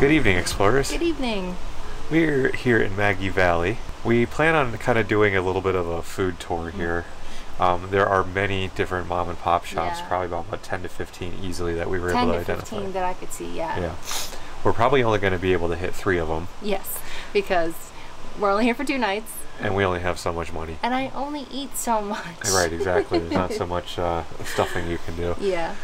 Good evening, explorers. Good evening. We're here in Maggie Valley. We plan on kind of doing a little bit of a food tour here. Um, there are many different mom and pop shops, Yeah. probably about, about 10 to 15 easily that we were able to to identify. 15 that I could see, yeah. Yeah. We're probably only going to be able to hit three of them, Yes, because we're only here for two nights, and we only have so much money. and I only eat so much. Right, exactly. There's not so much uh, stuffing you can do. Yeah.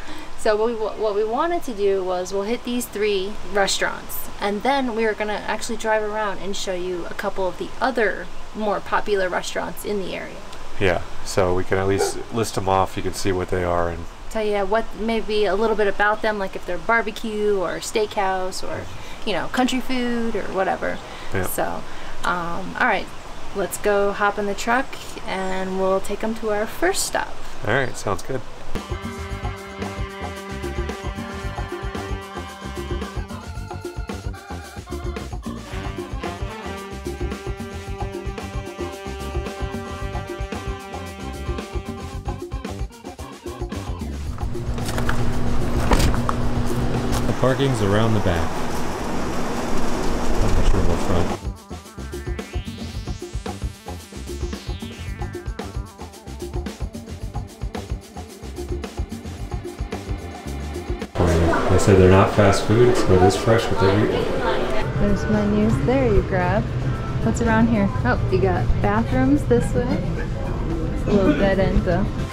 So what we what we wanted to do was we'll hit these three restaurants, and then we are gonna actually drive around and show you a couple of the other more popular restaurants in the area. Yeah, so we can at least list them off. You can see what they are, and Tell you what maybe a little bit about them, like if they're barbecue or steakhouse or you know country food or whatever. Yeah. So, um, all right, let's go hop in the truck and we'll take them to our first stop. all right, sounds good. Parking's around the back. Front. They said they're not fast food, so it is fresh what they eat. There's menus there you grab. What's around here? Oh, you got bathrooms this way. It's a little dead end though.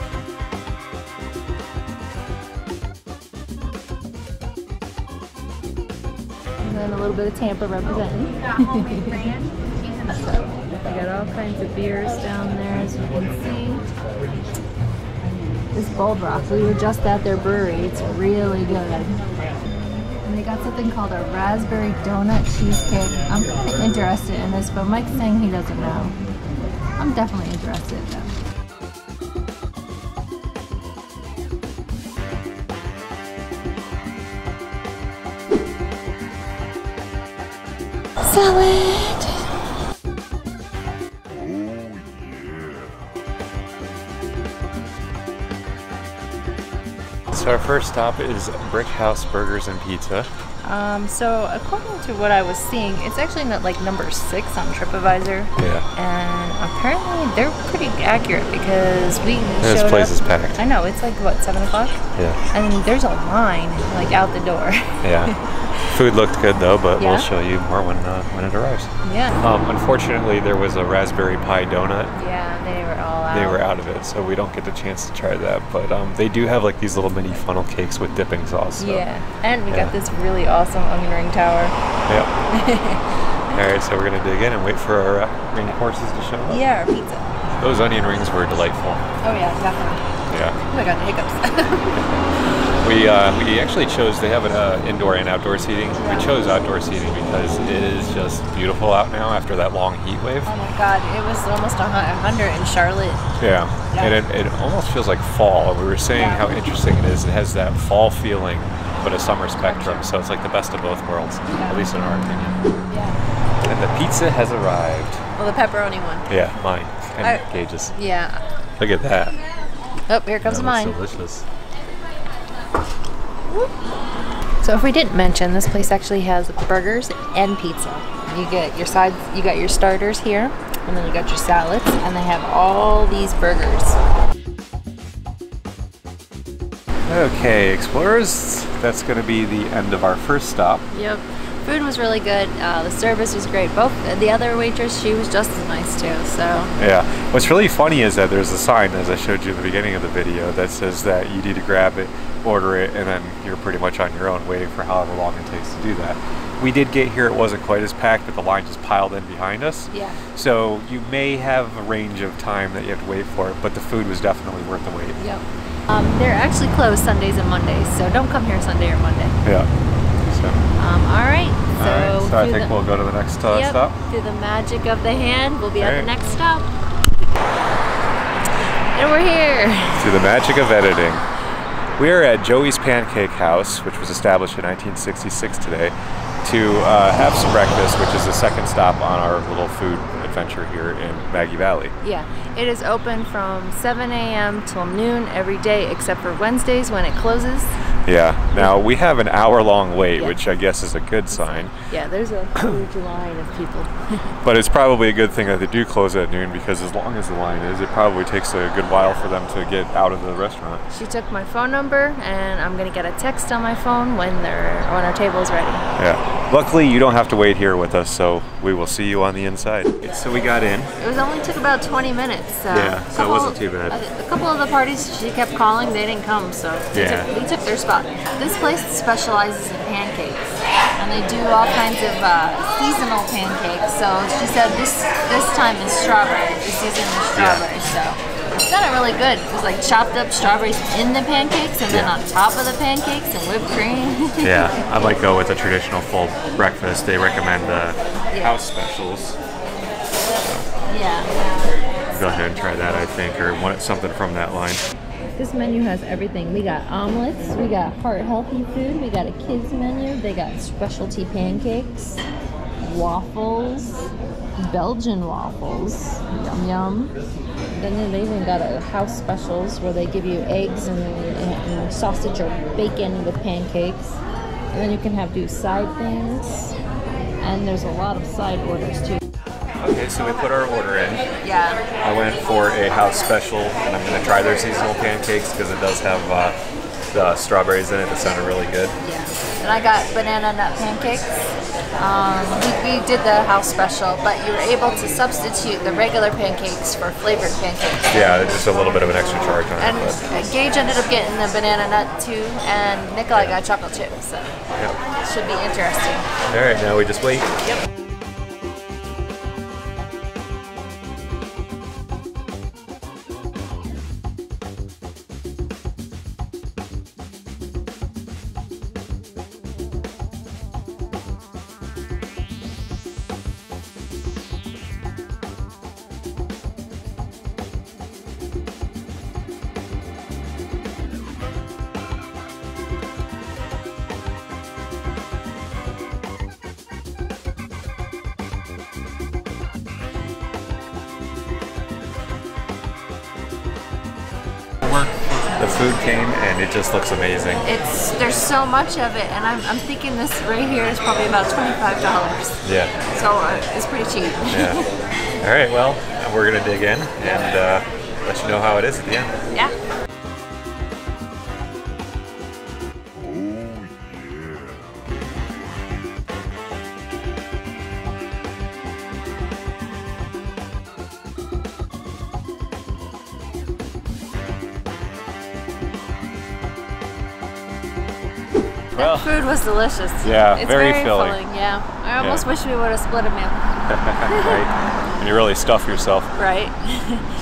And then a little bit of Tampa representing. so, we got all kinds of beers down there as you can see. This Bold Rock, we were just at their brewery. It's really good. And they got something called a raspberry donut cheesecake. I'm kind of interested in this, but Mike's saying he doesn't know. I'm definitely interested though. Salad! So our first stop is Brickhouse Burgers and Pizza. Um, so according to what I was seeing, it's actually not like number six on TripAdvisor. Yeah. And apparently they're pretty accurate because we This showed place up- is packed. I know, it's like what, seven o'clock? Yeah. And there's a line like out the door. Yeah. Food looked good though, but Yeah? we'll show you more when uh, when it arrives. yeah. Um, unfortunately, there was a raspberry pie donut. Yeah, they were all out. They were out of it, so we don't get the chance to try that. But um, they do have like these little mini funnel cakes with dipping sauce. So. Yeah, and we Yeah. got this really awesome onion ring tower. Yep. All right, so we're gonna dig in and wait for our uh, ring horses to show up. Yeah, our pizza. Those onion rings were delightful. Oh yeah, definitely. Yeah. Oh, my god, the hiccups. We uh, we actually chose they have an uh, indoor and outdoor seating. We chose outdoor seating because it is just beautiful out now after that long heat wave. oh my god, it was almost a hundred in Charlotte. Yeah, Yeah. and it, it almost feels like fall. We were saying Yeah. how interesting it is. It has that fall feeling, but a summer spectrum. So it's like the best of both worlds, at least in our opinion. Yeah. And the pizza has arrived. Well, the pepperoni one. Yeah, mine and I- Gage's. Yeah. Look at that. Oh, here comes That mine. delicious. So if we didn't mention, this place actually has burgers and pizza. You get your sides, you got your starters here, and then you got your salads, and they have all these burgers. Okay, explorers. That's going to be the end of our first stop. Yep. Food was really good. Uh, the service was great. Both the other waitress, she was just as nice too. So Yeah. What's really funny is that there's a sign, as I showed you at the beginning of the video, that says that you need to grab it, order it, and then you're pretty much on your own waiting for however long it takes to do that. We did get here, it wasn't quite as packed, but the line just piled in behind us. yeah. So you may have a range of time that you have to wait for it, but the food was definitely worth the wait. Yep. Um, they're actually closed Sundays and Mondays, so don't come here Sunday or Monday. Yeah. So, Um, all right. So, Alright, so I think the- we'll go to the next uh, yep, stop. through the magic of the hand, we'll be at Alright. the next stop. And we're here. Through the magic of editing. We are at Joey's Pancake House, which was established in 1966 today, to uh, have some breakfast, which is the second stop on our little food adventure here in Maggie Valley. Yeah, it is open from 7 a.m. till noon every day, except for Wednesdays when it closes. Yeah. Now we have an hour-long wait, Yeah. which I guess is a good sign. Yeah, there's a huge line of people. But it's probably a good thing that they do close at noon because as long as the line is, it probably takes a good while for them to get out of the restaurant. She took my phone number, and I'm gonna get a text on my phone when they're when our table is ready. Yeah. Luckily, you don't have to wait here with us, so we will see you on the inside. So we got in. It was only took about 20 minutes. So Yeah, a so it wasn't too bad. A, a couple of the parties she kept calling, they didn't come, so they, Yeah. took, they took their spot. This place specializes in pancakes, and they do all kinds of uh, seasonal pancakes. So she said this this time is strawberry. The season is strawberry, so. It sounded really good. It was like chopped up strawberries in the pancakes and then Yeah. on top of the pancakes and whipped cream. Yeah, I might go with a traditional full breakfast. They recommend the Yeah. house specials. yeah. Go ahead and try that, I think, or want something from that line. This menu has everything. We got omelets, we got heart healthy food, we got a kids menu, they got specialty pancakes, waffles, Belgian waffles, yum yum. Then they even got a house specials where they give you eggs and, and, and sausage or bacon with pancakes. And then you can have do side things. And there's a lot of side orders too. Okay, so we put our order in. Yeah. I went for a house special, and I'm going to try their seasonal pancakes because it does have uh, the strawberries in it that sounded really good. Yeah, and I got banana nut pancakes. Um, we, we did the house special, but you were able to substitute the regular pancakes for flavored pancakes. Yeah, just a little bit of an extra charge on And it. And Gage ended up getting the banana nut too, and Nikolai got chocolate chip, so yeah. it should be interesting. All right, now we just wait. Yep. And it just looks amazing. It's there's so much of it, and I'm, I'm thinking this right here is probably about twenty five dollars. Yeah. So uh, it's pretty cheap. Yeah. All right, well, we're going to dig in and uh, let you know how it is at the end. yeah. Well, Food was delicious. Yeah, it's very very, filling. Yeah, I almost Yeah. wish we would have split a meal. right? And you really stuff yourself. Right.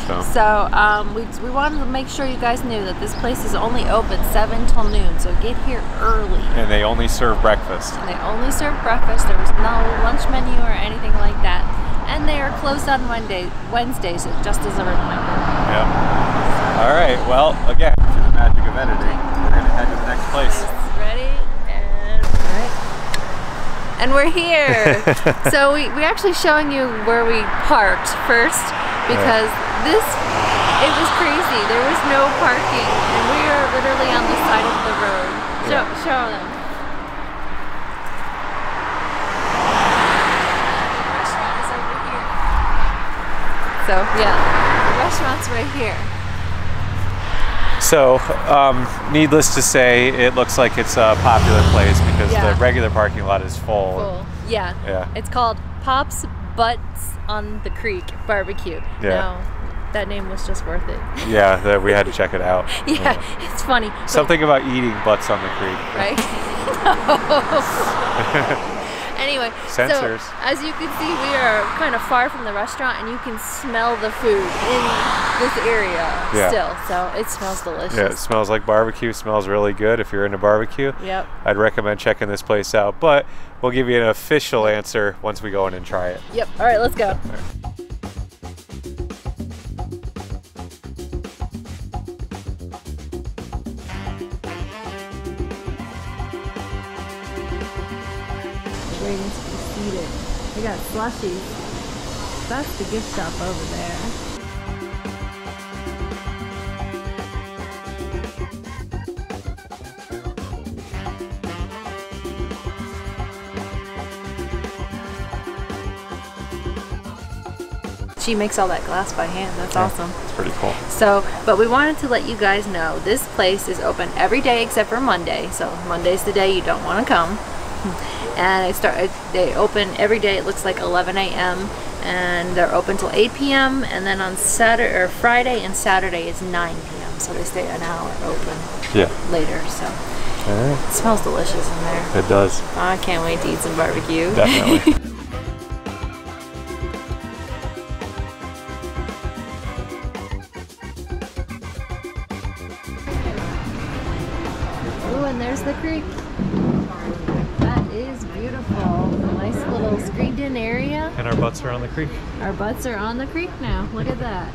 So. so um, we, we wanted to make sure you guys knew that this place is only open seven till noon. So get here early. And they only serve breakfast. And they only serve breakfast. There was no lunch menu or anything like that. And they are closed on Wednesday, Wednesdays, just as a reminder. Yeah. All right. Well, again, through the magic of editing, we're gonna head to the next place. Ready? And right. And we're here. so we we're actually showing you where we parked first because this it was crazy. There was no parking and we are literally on the side of the road. Show Yeah. show them. The restaurant is over here. So yeah, the restaurant's right here. So, um, needless to say, it looks like it's a popular place because Yeah. the regular parking lot is full. Cool. Yeah. Yeah. It's called Pop's Butts on the Creek Barbecue. Yeah. No, that name was just worth it. Yeah, that we had to check it out. yeah, it's funny. Something about eating butts on the creek. right? Anyway, Sensors. so as you can see, we are kind of far from the restaurant, and you can smell the food in this area Yeah. still. So it smells delicious. Yeah, it smells like barbecue. Smells really good if you're into barbecue. Yep. I'd recommend checking this place out, but we'll give you an official answer once we go in and try it. Yep. All right, let's go. Slushies. That's the gift shop over there. She makes all that glass by hand. That's awesome. It's pretty cool. So, but we wanted to let you guys know this place is open every day except for Monday. So Monday's the day you don't want to come. And it start they open every day. It looks like 11 a.m. and they're open till 8 p.m. And then on Saturday or Friday and Saturday is 9 p.m. So they stay an hour open Yeah. later. So right. it smells delicious in there. It does. Oh, I can't wait to eat some barbecue. Definitely. Ooh, and there's the creek. Is beautiful. Nice little screened-in area. and our butts are on the creek. Our butts are on the creek now. Look at that.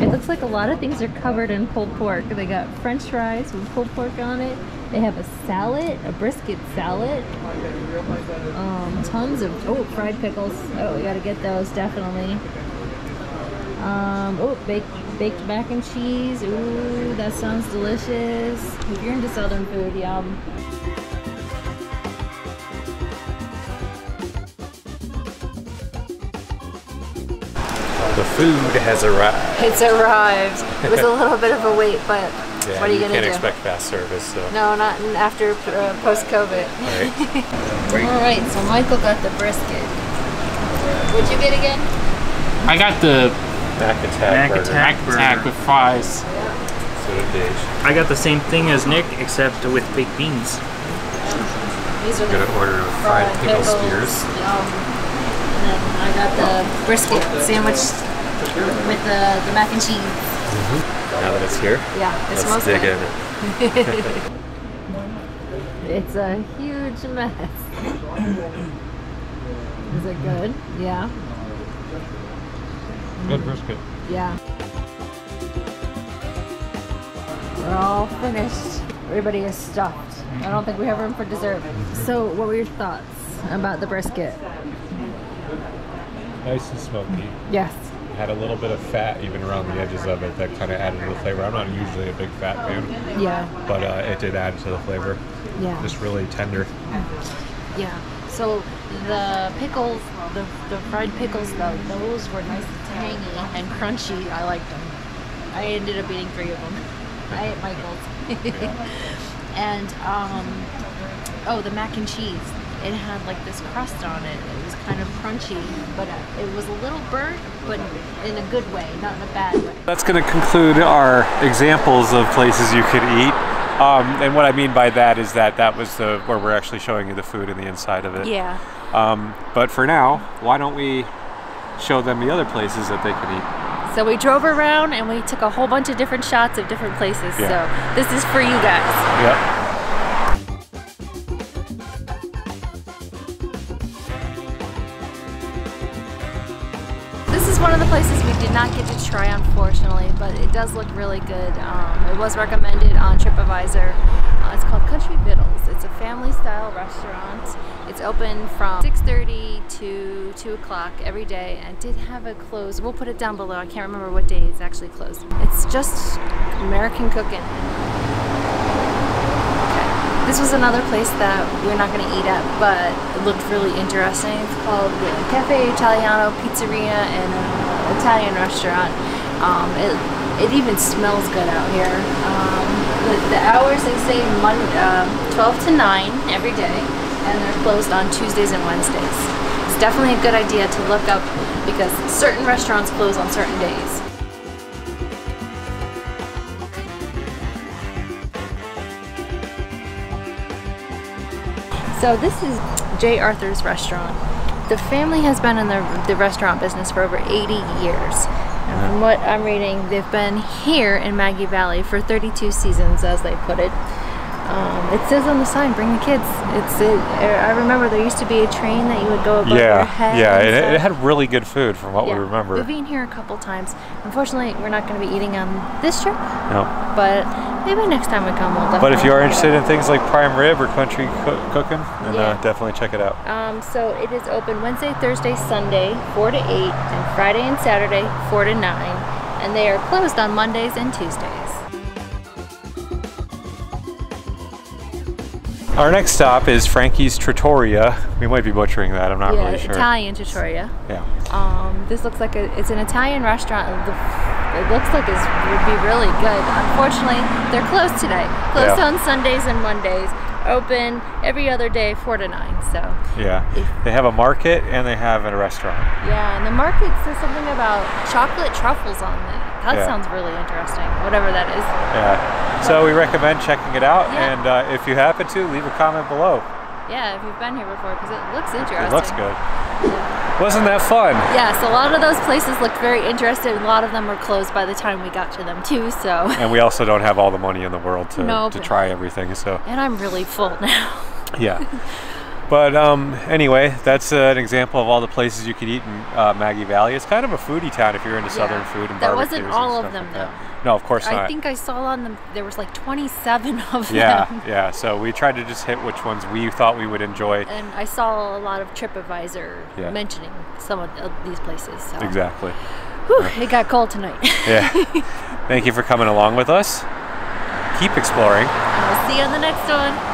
It looks like a lot of things are covered in pulled pork. They got french fries with pulled pork on it. They have a salad, a brisket salad. Um, tons of, oh, fried pickles. Oh, we gotta get those, definitely. Um, oh, baked, baked mac and cheese. Ooh, that sounds delicious. If you're into southern food, yum. Food has arrived. It's arrived. It was a little bit of a wait, but Yeah, what are you, you gonna do? can't expect fast service, so. No, not after uh, post-COVID. Right. All right, so Michael got the brisket. What'd you get again? I got the Mac attack Mac burger. attack. Mac attack with fries. So did Dave. I got the same thing as Nick, except with baked beans. These are Gonna the order fried pickle pickles. spears. Yum. And then I got the brisket sandwich with the, the mac and cheese. Mm-hmm. Now that it's here, Yeah, it let's smells dig good. in. It's a huge mess. Is it good? Yeah. Good brisket. Yeah. We're all finished. Everybody is stuffed. I don't think we have room for dessert. So, what were your thoughts about the brisket? Nice and smoky. Yes. Had a little bit of fat even around the edges of it that kind of added to the flavor. I'm not usually a big fat fan, Yeah. but uh, it did add to the flavor. Yeah. Just really tender. Yeah. So the pickles, the, the fried pickles though, those were nice and tangy and crunchy. I liked them. I ended up eating three of them. I ate Michael's. and um, oh, the mac and cheese. It had like this crust on it. It was kind of crunchy, but uh, it was a little burnt, but in a good way, not in a bad way. That's going to conclude our examples of places you could eat. Um, and what I mean by that is that that was the where we're actually showing you the food and the inside of it. Yeah. Um, but for now, why don't we show them the other places that they can eat? So we drove around and we took a whole bunch of different shots of different places. Yeah. So this is for you guys. Yep. Places we did not get to try, unfortunately, but it does look really good. Um, it was recommended on TripAdvisor. Uh, it's called Country Vittles. It's a family-style restaurant. It's open from 6:30 to 2 o'clock every day, and did have a close. We'll put it down below. I can't remember what day it's actually closed. It's just American cooking. This was another place that we're not going to eat at, but it looked really interesting. It's called the Cafe Italiano Pizzeria and uh, Italian restaurant. Um, it, it even smells good out here. Um, the, the hours they say Mon- uh, 12 to 9 every day, and they're closed on Tuesdays and Wednesdays. It's definitely a good idea to look up because certain restaurants close on certain days. So this is J. Arthur's restaurant. The family has been in the, the restaurant business for over 80 years. And from what I'm reading, they've been here in Maggie Valley for 32 seasons, as they put it. Um, it says on the sign, "Bring the kids." It's. It, I remember there used to be a train that you would go above your Yeah, head. yeah, and it, it had really good food from what Yeah. we remember. We've been here a couple times. Unfortunately, we're not going to be eating on this trip, No. but maybe next time we come, we'll definitely. But if you are interested in things like prime rib or country coo- cooking, then Yeah. uh, definitely check it out. Um, so it is open Wednesday, Thursday, Sunday, 4 to 8, and Friday and Saturday, 4 to 9. And they are closed on Mondays and Tuesdays. Our next stop is Frankie's Trattoria. We might be butchering that. I'm not yeah, really sure. Italian Trattoria. Yeah. Um, this looks like a, it's an Italian restaurant. It looks like it would be really good. Unfortunately, they're closed today. Closed Yeah. on Sundays and Mondays. Open every other day, 4 to 9. So, Yeah. They have a market and they have a restaurant. yeah, and the market says something about chocolate truffles on it. That Yeah. sounds really interesting, whatever that is. Yeah. So we recommend checking it out. Yeah. And uh, if you happen to, leave a comment below. Yeah, if you've been here before, because it looks interesting. It looks good. Wasn't that fun? Yes, a lot of those places looked very interesting. A lot of them were closed by the time we got to them too. So, And we also don't have all the money in the world to, Nope. to try everything. So and I'm really full now. yeah. But um, anyway, that's uh, an example of all the places you could eat in uh, Maggie Valley. It's kind of a foodie town if you're into southern food and That barbecues wasn't and all of stuff them, like that. No, of course I not. I think I saw on them there was like 27 of yeah, them. yeah. yeah. So we tried to just hit which ones we thought we would enjoy. And I saw a lot of TripAdvisor Yeah. mentioning some of of these places. So. Exactly. Whew, it got cold tonight. Yeah. Thank you for coming along with us. Keep exploring. We'll see you on the next one.